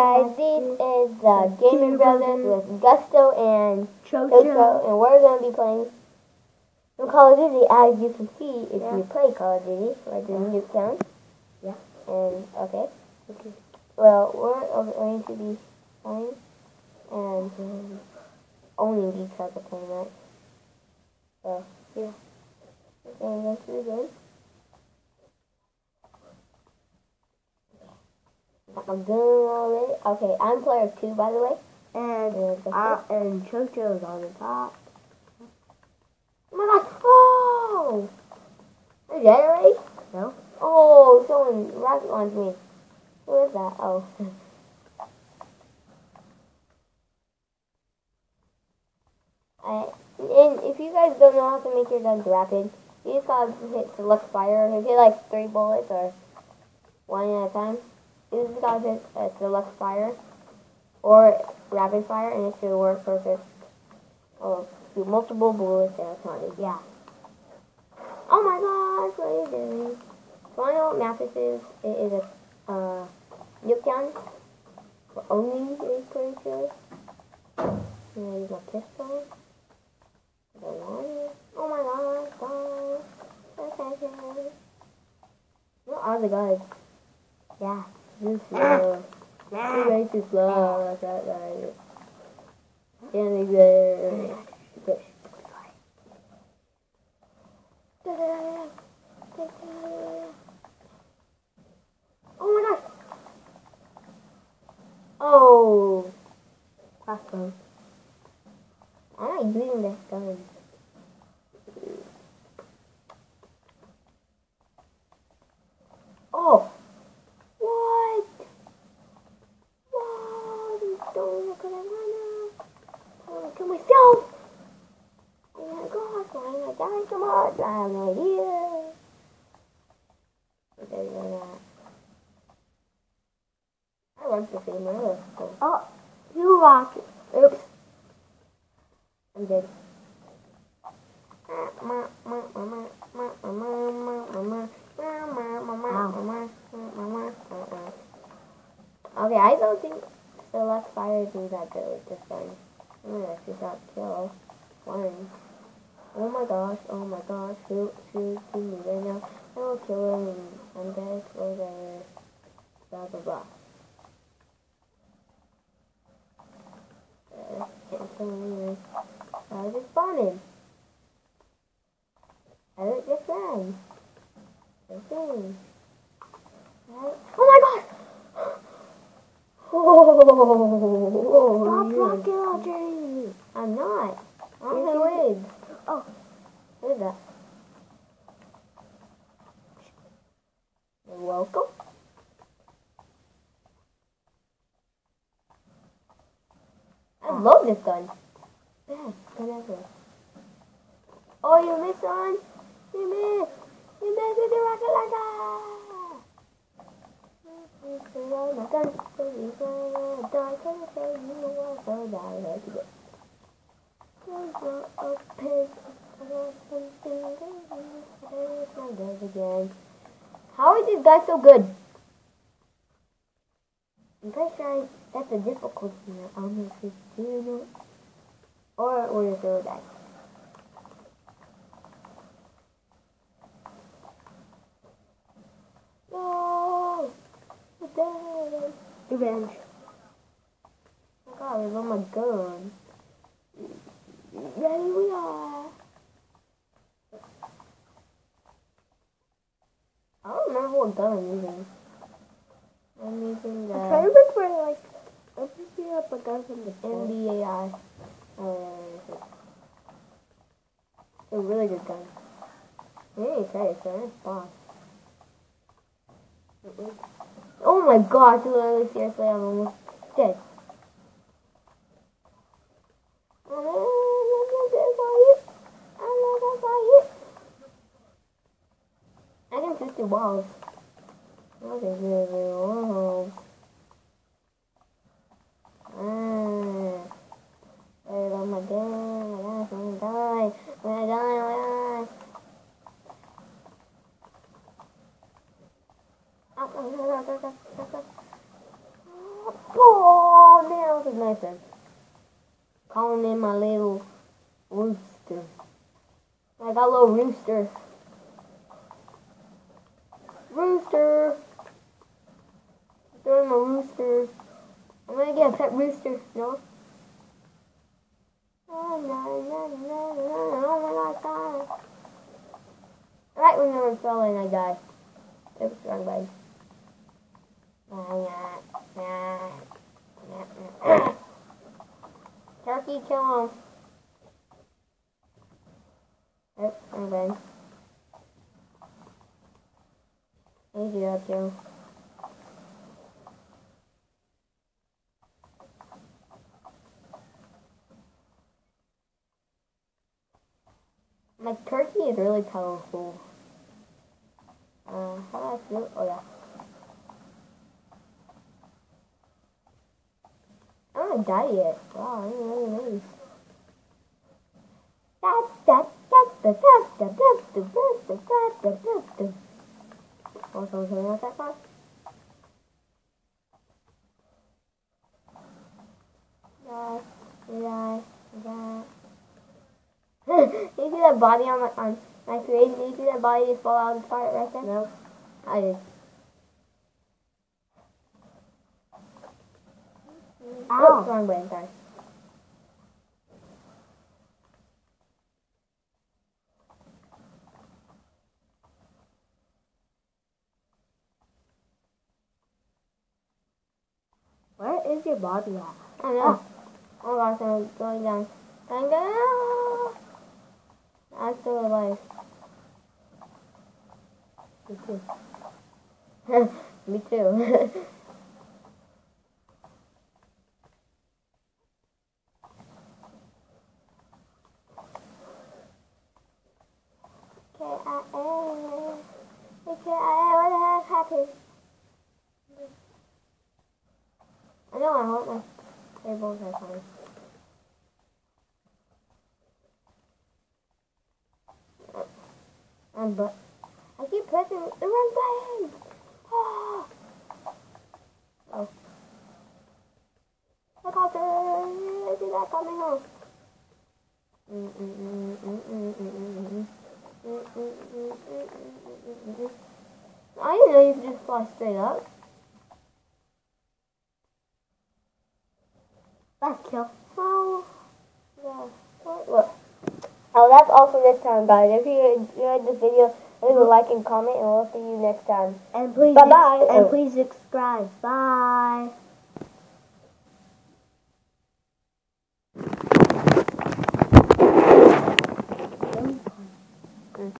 guys, this is the Gaming Brothers with Gusto and Chocho, Chocho. and we're going to be playing some Call of Duty, as you can see if Yeah. you play Call of Duty, like the Nuketown. Yeah. And, okay. okay. Well, we're going to be playing and um, owning these type of thing, right? So, yeah. And let's do this. Got my gun already. Okay, I'm player two, by the way. And And uh, and Chocho's on the top. Oh my gosh! Oh! Is that already? No. Oh, someone rocket launched me. Who is that? Oh. I, and if you guys don't know how to make your guns rapid, you just gotta hit select fire. If you hit like three bullets or one at a time, gotta hit uh, select fire or rapid fire and it should work perfect. Oh, do multiple bullets at a time. Yeah. Oh my gosh, what are you doing? So I know what is. It is a uh, owning it, pretty sure. I'm gonna use my pistol. The one. Oh my gosh, guys. Okay, okay. Where are the guys? Yeah, this slow. That guy. Standing there. Oh my gosh! Oh! Crossbow. I'm not using this gun. Oh! What? What? Don't look at I wanna. Kill myself! Oh my gosh, why am I dying so much? I have no idea. Okay, you're uh, not. I like the same way. So Oh, you rock. Oops. I'm dead. Okay, I don't think select fire do that good with this gun. I'm gonna shoot that kill. One. Oh my gosh, oh my gosh, shoot, shoot, shoot me right now. I will kill him and I'm dead, whatever. Blah blah blah. Uh, can't kill him anyway. I just spawning. I look just fine. Okay. Right. Oh my god! Oh, Stop yeah. rocket launching. I'm not. I'm Yes, wig. Oh. What is that? You're welcome. I oh. love this gun. Best gun ever. Oh, you missed on? You missed. You missed with the rocket launcher. How are these guys so good? I'm pretty sure that's a difficulty here. I don't know if it's zero or or zero. No! I'm dead. Revenge. Oh my god, I love my gun. Yeah, here we are. I don't know what gun I'm using. I'm using the I'm trying to look for like I'm picking up a gun from the. NBAI. Oh, yeah. It's a really good gun. I didn't say it, so it's boss. Oh my gosh, literally, seriously, I'm almost dead. I can shoot the walls. Okay, good, good. Oh. Ah. Wait, oh my god, my gosh, I'm gonna die. I'm gonna die, oh my gosh. Oh, oh, oh, oh, oh, oh, oh. else is nicer? Calling in my little rooster. I got a little rooster. Rooster. Throwing my rooster. I'm gonna get a pet rooster. No. Right when I fell in, I died. Oops, wrong button. Turkey, kill him. Oh, I'm going. What do you have to? My turkey is really powerful. Uh, how do I feel? Oh yeah. I don't die yet. Wow, I didn't really notice. That, that, also, was anyone else that part? yeah, yeah. that. you see that body on my on my screen. Did you see that body just fall out of the fire right there? No. I did. Ow. Oh, wrong way, sorry. Where is your body at? I don't know. Oh gosh, I'm going down. I'm going I'm still alive. Me too. Me too. K-I-A. K-I-A. What the heck happened? I know I hope my tables are fine. Um, but I keep pressing the wrong button. Oh. Oh. Helicopter! I see that coming home. I didn't know you could just fly straight up. Last kill. Oh, yeah. Oh, that's all for this time, guys. If you enjoyed this video, leave a like and comment, and we'll see you next time. And please, Bye-bye. And Oh. please subscribe. Bye.